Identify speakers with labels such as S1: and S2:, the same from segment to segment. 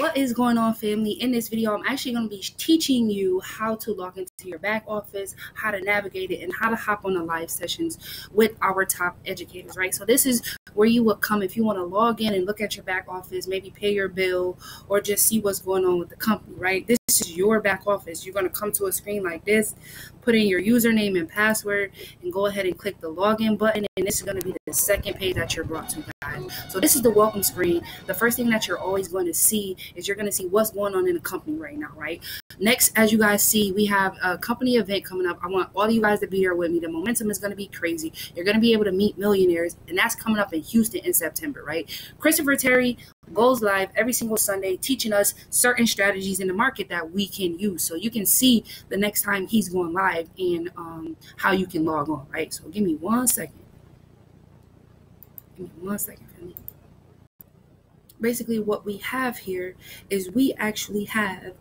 S1: what is going on family? In this video i'm actually going to be teaching you how to log into your back office how to navigate it and how to hop on the live sessions with our top educators right? So this is where you would come if you want to log in and look at your back office maybe pay your bill or just see what's going on with the company right? This is your back office. You're going to come to a screen like this put in your username and password and go ahead and click the login button. And this is going to be the second page that you're brought to guys. So this is the welcome screen. The first thing that you're always going to see is you're going to see what's going on in the company right now, right? Next, as you guys see, we have a company event coming up. I want all you guys to be there with me. The momentum is going to be crazy. You're going to be able to meet millionaires, and that's coming up in Houston in September, right? Christopher Terry goes live every single Sunday teaching us certain strategies in the market that we can use. So you can see the next time he's going live and um, how you can log on, right? So give me one second. Give me one second basically what we have here is we actually have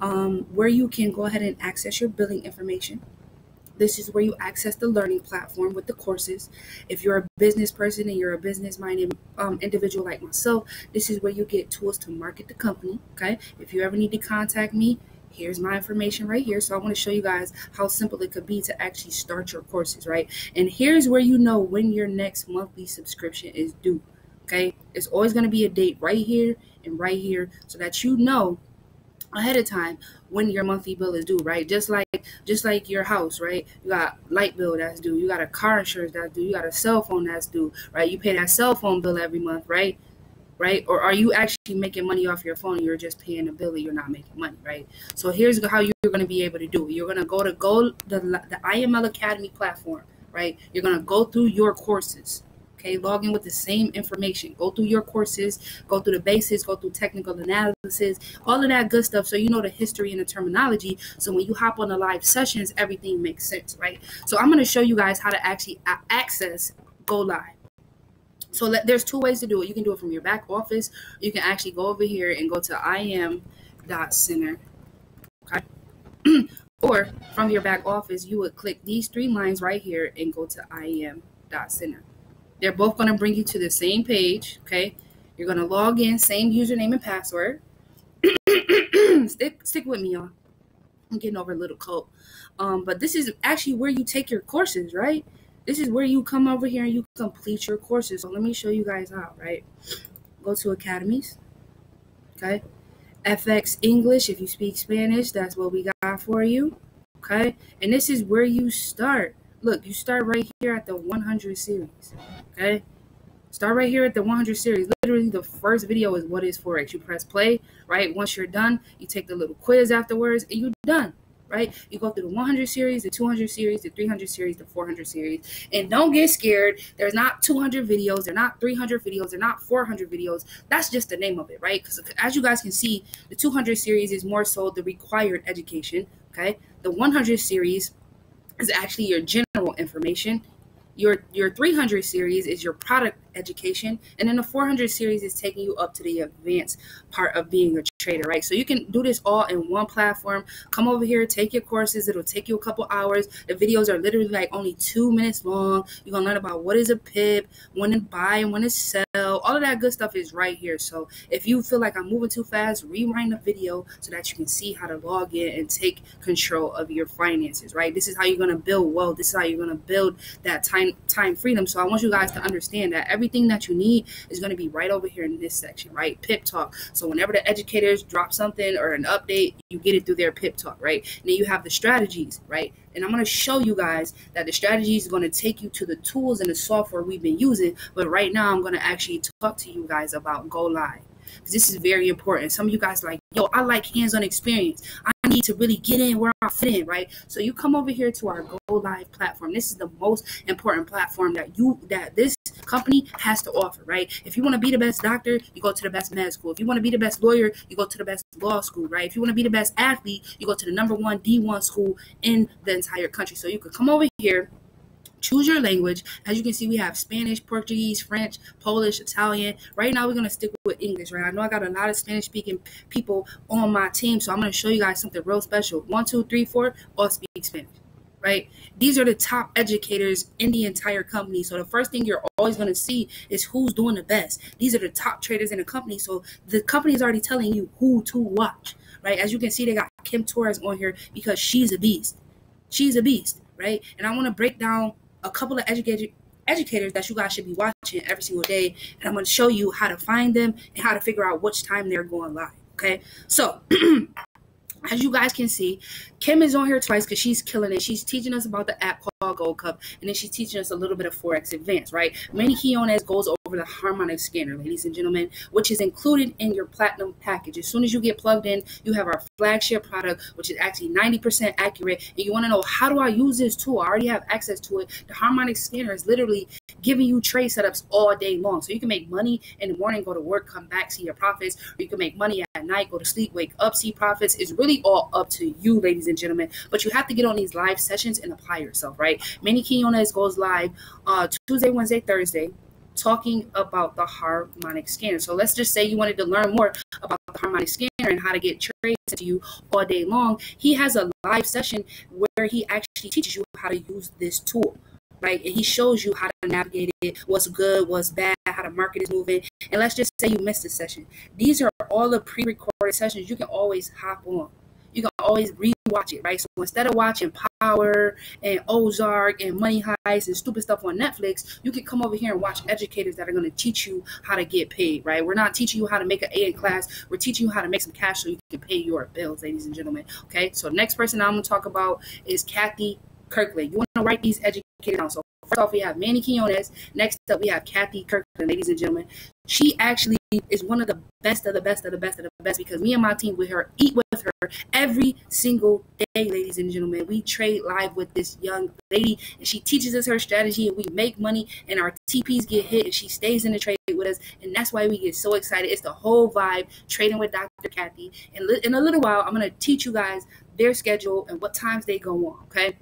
S1: um, where you can go ahead and access your billing information. This is where you access the learning platform with the courses. If you're a business person and you're a business minded um, individual like myself, this is where you get tools to market the company. Okay. If you ever need to contact me, here's my information right here. So I want to show you guys how simple it could be to actually start your courses, right? And here's where you know when your next monthly subscription is due. Okay, it's always going to be a date right here and right here so that you know ahead of time when your monthly bill is due, right? Just like just like your house, right? You got light bill that's due, you got a car insurance that's due, you got a cell phone that's due, right? You pay that cell phone bill every month, right? Right? Or are you actually making money off your phone? you're just paying a bill and you're not making money, right? So here's how you're going to be able to do it. You're going to go to go the the IML Academy platform, right? You're going to go through your courses, Okay, log in with the same information. Go through your courses, go through the basics, go through technical analysis, all of that good stuff. So you know the history and the terminology. So when you hop on the live sessions, everything makes sense, right? So I'm going to show you guys how to actually access Go Live. So let, there's two ways to do it. You can do it from your back office. You can actually go over here and go to im.center. Okay. or from your back office, you would click these three lines right here and go to im.center. They're both going to bring you to the same page. Okay. You're going to log in, same username and password. stick, stick with me, y'all. I'm getting over a little cold. Um, but this is actually where you take your courses, right? This is where you come over here and you complete your courses. So let me show you guys how, right? Go to academies. Okay. FX English, if you speak Spanish, that's what we got for you. Okay. And this is where you start. Look, you start right here at the 100 series. Okay? Start right here at the 100 series. Literally, the first video is what is Forex. You press play, right? Once you're done, you take the little quiz afterwards, and you're done, right? You go through the 100 series, the 200 series, the 300 series, the 400 series. And don't get scared. There's not 200 videos. They're not 300 videos. They're not 400 videos. That's just the name of it, right? Because as you guys can see, the 200 series is more so the required education, okay? The 100 series is actually your general information. Your your 300 series is your product education, and then the 400 series is taking you up to the advanced part of being a trader, right? So you can do this all in one platform. Come over here, take your courses. It'll take you a couple hours. The videos are literally like only two minutes long. You're gonna learn about what is a pip, when to buy and when to sell. All of that good stuff is right here. So if you feel like I'm moving too fast, rewind the video so that you can see how to log in and take control of your finances, right? This is how you're gonna build wealth. This is how you're gonna build that time time freedom. So I want you guys to understand that everything that you need is gonna be right over here in this section, right? Pip talk. So whenever the educators drop something or an update, you get it through their pip talk, right? And then you have the strategies, right? And I'm going to show you guys that the strategies is going to take you to the tools and the software we've been using. But right now, I'm going to actually talk to you guys about Go Live. Because this is very important. Some of you guys like, yo, I like hands-on experience. I need to really get in where I fit in, right? So you come over here to our Go Live platform. This is the most important platform that you that this company has to offer, right? If you want to be the best doctor, you go to the best med school. If you want to be the best lawyer, you go to the best law school, right? If you want to be the best athlete, you go to the number one D1 school in the entire country. So you could come over here choose your language. As you can see, we have Spanish, Portuguese, French, Polish, Italian. Right now, we're going to stick with English, right? I know I got a lot of Spanish speaking people on my team, so I'm going to show you guys something real special. One, two, three, four, all speak Spanish. right? These are the top educators in the entire company. So the first thing you're always going to see is who's doing the best. These are the top traders in the company. So the company is already telling you who to watch, right? As you can see, they got Kim Torres on here because she's a beast. She's a beast, right? And I want to break down a couple of educated educators that you guys should be watching every single day. And I'm going to show you how to find them and how to figure out which time they're going live. Okay. So as you guys can see, Kim is on here twice because she's killing it. She's teaching us about the app called Gold Cup, and then she's teaching us a little bit of Forex Advanced, right? Manny Quinones goes over the harmonic scanner, ladies and gentlemen, which is included in your platinum package. As soon as you get plugged in, you have our flagship product, which is actually 90% accurate. And you want to know how do I use this tool? I already have access to it. The harmonic scanner is literally giving you trade setups all day long. So you can make money in the morning, go to work, come back, see your profits, or you can make money at night, go to sleep, wake up, see profits. It's really all up to you, ladies and gentlemen. But you have to get on these live sessions and apply yourself, right? Manny Quinones goes live uh, Tuesday, Wednesday, Thursday talking about the harmonic scanner. So let's just say you wanted to learn more about the harmonic scanner and how to get trades to you all day long. He has a live session where he actually teaches you how to use this tool. Right, and he shows you how to navigate it, what's good, what's bad, how the market is moving. And let's just say you missed a session. These are all the pre-recorded sessions you can always hop on you can always rewatch it, right? So instead of watching Power and Ozark and Money Heist and stupid stuff on Netflix, you can come over here and watch educators that are going to teach you how to get paid, right? We're not teaching you how to make an A in class. We're teaching you how to make some cash so you can pay your bills, ladies and gentlemen. Okay, so next person I'm going to talk about is Kathy Kirkland. You want to write these educators So first off, we have Manny Quinones. Next up, we have Kathy Kirkland, ladies and gentlemen. She actually is one of the best of the best of the best of the best because me and my team with her eat with her every single day, ladies and gentlemen. We trade live with this young lady and she teaches us her strategy and we make money and our TPs get hit and she stays in the trade with us. And that's why we get so excited. It's the whole vibe trading with Dr. Kathy. And in a little while, I'm going to teach you guys their schedule and what times they go on. Okay.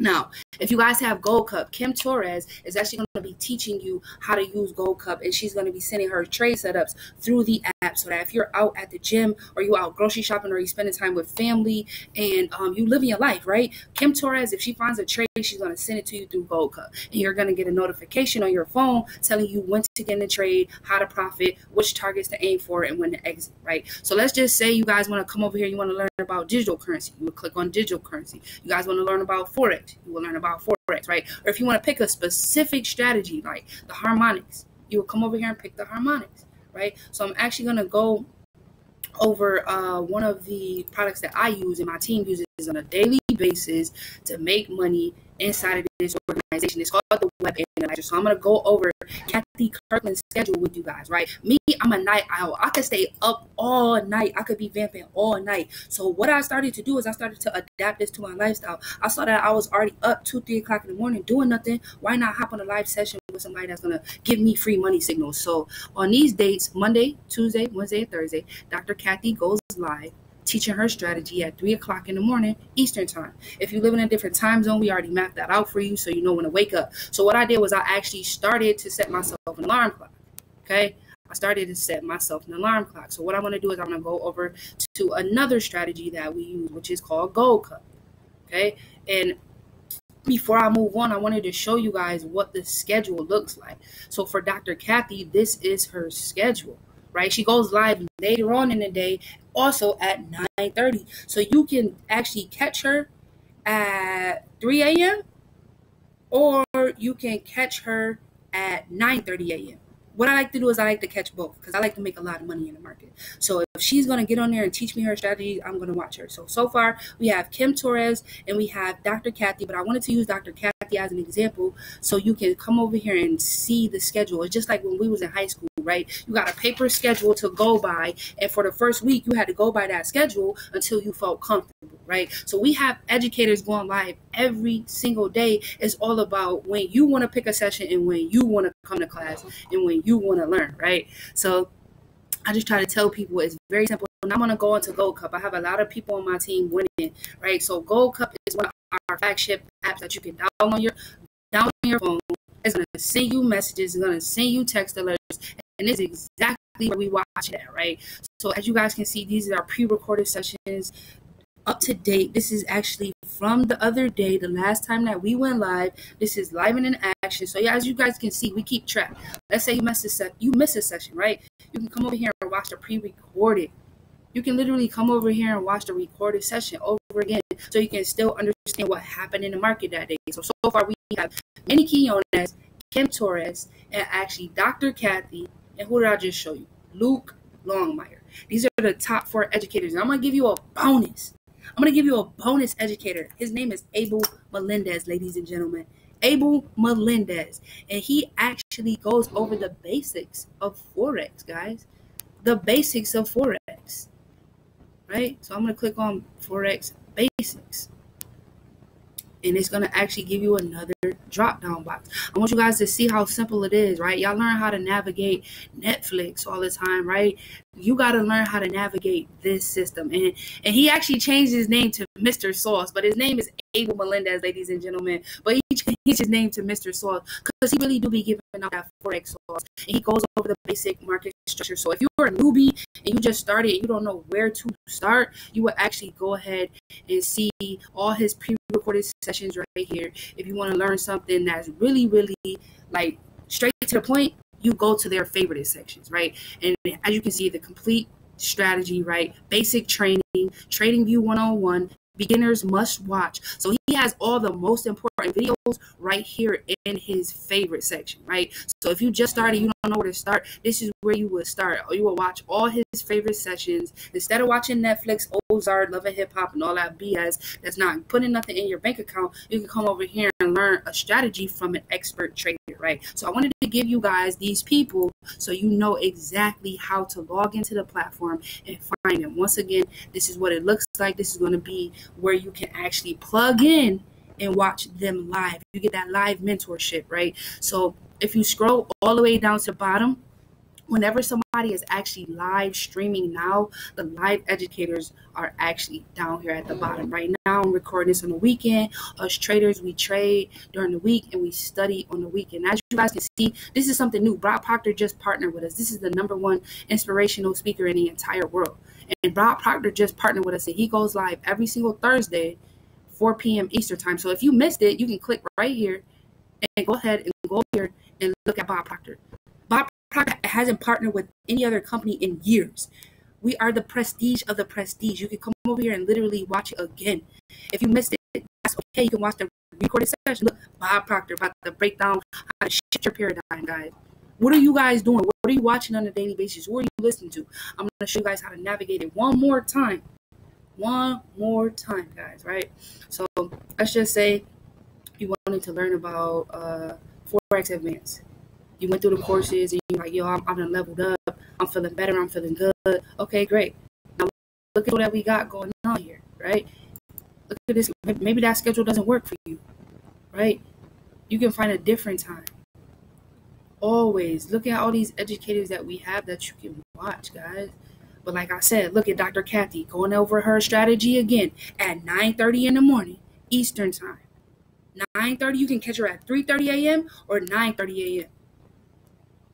S1: Now, if you guys have Gold Cup, Kim Torres is actually going to be teaching you how to use Gold Cup, and she's going to be sending her trade setups through the app so that if you're out at the gym or you out grocery shopping or you spending time with family and um, you living your life, right? Kim Torres, if she finds a trade, she's going to send it to you through Gold Cup, and you're going to get a notification on your phone telling you when to get in the trade, how to profit, which targets to aim for, and when to exit, right? So let's just say you guys want to come over here, you want to learn about digital currency, you would click on digital currency. You guys want to learn about forex you will learn about forex, right? Or if you want to pick a specific strategy like the harmonics, you will come over here and pick the harmonics, right? So I'm actually going to go over uh, one of the products that I use and my team uses on a daily basis to make money inside of this organization. It's called the Web Analyzer. So I'm gonna go over Kathy Kirkland's schedule with you guys, right? Me, I'm a night owl. I could stay up all night. I could be vamping all night. So what I started to do is I started to adapt this to my lifestyle. I saw that I was already up two, three o'clock in the morning doing nothing. Why not hop on a live session with somebody that's gonna give me free money signals? So on these dates, Monday, Tuesday, Wednesday, and Thursday, Dr. Kathy goes live teaching her strategy at 3 o'clock in the morning Eastern time. If you live in a different time zone, we already mapped that out for you so you know when to wake up. So what I did was I actually started to set myself an alarm clock. Okay. I started to set myself an alarm clock. So what I'm going to do is I'm going to go over to another strategy that we use, which is called Gold Cup. Okay. And before I move on, I wanted to show you guys what the schedule looks like. So for Dr. Kathy, this is her schedule right? She goes live later on in the day, also at 9:30. So you can actually catch her at 3 a.m. or you can catch her at 9:30 a.m. What I like to do is I like to catch both because I like to make a lot of money in the market. So if she's gonna get on there and teach me her strategy, I'm gonna watch her. So so far we have Kim Torres and we have Dr. Kathy, but I wanted to use Dr. Kathy as an example so you can come over here and see the schedule. It's just like when we was in high school right? You got a paper schedule to go by, and for the first week, you had to go by that schedule until you felt comfortable, right? So we have educators going live every single day. It's all about when you want to pick a session and when you want to come to class and when you want to learn, right? So I just try to tell people it's very simple. And I'm gonna go into Gold Cup. I have a lot of people on my team winning, right? So Gold Cup is one of our flagship apps that you can download on your download on your phone. It's gonna send you messages. It's gonna send you text alerts, and this is exactly where we watch it at, right? So as you guys can see, these are pre-recorded sessions. up to date. This is actually from the other day, the last time that we went live. This is live and in action. So yeah, as you guys can see, we keep track. Let's say you miss a se- you miss a session, right? You can come over here and watch the pre-recorded. You can literally come over here and watch the recorded session over again, so you can still understand what happened in the market that day. So so far we have Manny Quinones, Kim Torres, and actually Dr. Kathy. And who did I just show you? Luke Longmire. These are the top four educators. And I'm gonna give you a bonus. I'm going to give you a bonus educator. His name is Abel Melendez, ladies and gentlemen. Abel Melendez. And he actually goes over the basics of Forex, guys. The basics of Forex. Right? So I'm going to click on Forex Basics and it's going to actually give you another drop down box. I want you guys to see how simple it is, right? Y'all learn how to navigate Netflix all the time, right? You got to learn how to navigate this system. And and he actually changed his name to Mr. Sauce, but his name is Abel Melendez, ladies and gentlemen. But he changed his name to Mr. Sauce because he really do be giving out that forex sauce. And he goes over the basic market structure. So if you're a newbie and you just started you don't know where to start, you will actually go ahead and see all his pre-recorded sessions right here. If you want to learn something that's really, really like straight to the point, you go to their favorite sections, right? And as you can see, the complete strategy, right? Basic training, trading view 101, beginners must watch. So he has all the most important videos right here in his favorite section, right? So if you just started, you don't know where to start, this is where you would start. You will watch all his favorite sessions instead of watching Netflix, Ozark, Love and Hip Hop, and all that BS that's not putting nothing in your bank account. You can come over here and learn a strategy from an expert trader, right? So I wanted to give you guys these people so you know exactly how to log into the platform and find them. Once again, this is what it looks like. This is going to be where you can actually plug in and watch them live. You get that live mentorship, right? So if you scroll all the way down to the bottom, whenever somebody is actually live streaming now, the live educators are actually down here at the bottom. Right now, I'm recording this on the weekend. Us traders, we trade during the week and we study on the weekend. As you guys can see, this is something new. Bob Proctor just partnered with us. This is the number one inspirational speaker in the entire world. And Bob Proctor just partnered with us and he goes live every single Thursday, 4 p.m. Eastern time. So if you missed it, you can click right here and go ahead and go here and look at Bob Proctor. Bob hasn't partnered with any other company in years. We are the prestige of the prestige. You can come over here and literally watch it again. If you missed it, that's okay. You can watch the recorded session. Look, Bob Proctor about to break down how to shift your paradigm, guys. What are you guys doing? What are you watching on a daily basis? What are you listening to? I'm going to show you guys how to navigate it one more time. One more time, guys, right? So let's just say you wanted to learn about uh, Forex Advance. You went through the courses and you're like, yo, I'm, I'm leveled up. I'm feeling better. I'm feeling good. Okay, great. Now look at what we got going on here, right? Look at this. Maybe that schedule doesn't work for you, right? You can find a different time always look at all these educators that we have that you can watch, guys. But like I said, look at Dr. Kathy going over her strategy again at 9:30 in the morning Eastern time. 9:30 you can catch her at 3:30 a.m. or 9:30 a.m.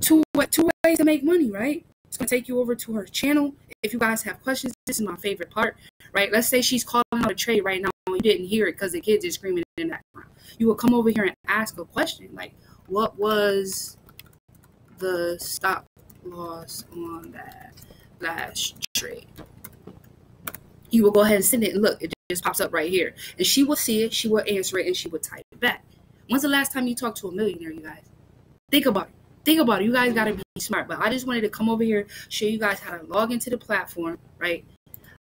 S1: Two two ways to make money, right? It's gonna take you over to her channel. If you guys have questions, this is my favorite part, right? Let's say she's calling out a trade right now and you didn't hear it because the kids are screaming in that background. You will come over here and ask a question like, "What was the stop loss on that last trade. You will go ahead and send it and look, it just pops up right here. And she will see it, she will answer it, and she will type it back. When's the last time you talked to a millionaire, you guys? Think about it. Think about it. You guys got to be smart. But I just wanted to come over here, show you guys how to log into the platform, right?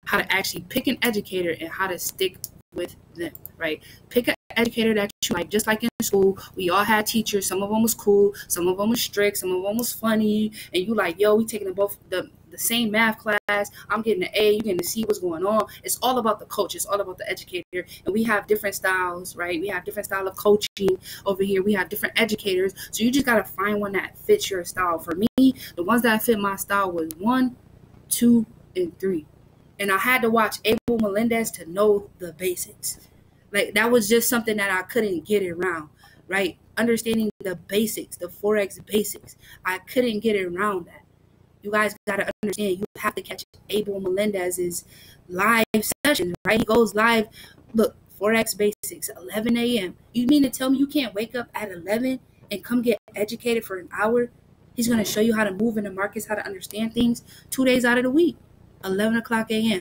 S1: How to actually pick an educator and how to stick with them, right? Pick an educator that you like, just like in school, we all had teachers. Some of them was cool, some of them was strict, some of them was funny, and you like, yo, we taking them both the the same math class. I'm getting an A, you're getting to see what's going on. It's all about the coach. It's all about the educator. And we have different styles, right? We have different style of coaching over here. We have different educators. So you just gotta find one that fits your style. For me, the ones that fit my style was one, two, and three. And I had to watch Abel Melendez to know the basics. Like that was just something that I couldn't get around, right? Understanding the basics, the Forex basics. I couldn't get around that. You guys got to understand, you have to catch Abel Melendez's live sessions, right? He goes live. Look, Forex Basics, 11 a.m. You mean to tell me you can't wake up at 11 and come get educated for an hour? He's going to show you how to move in the markets, how to understand things two days out of the week, 11 o'clock a.m.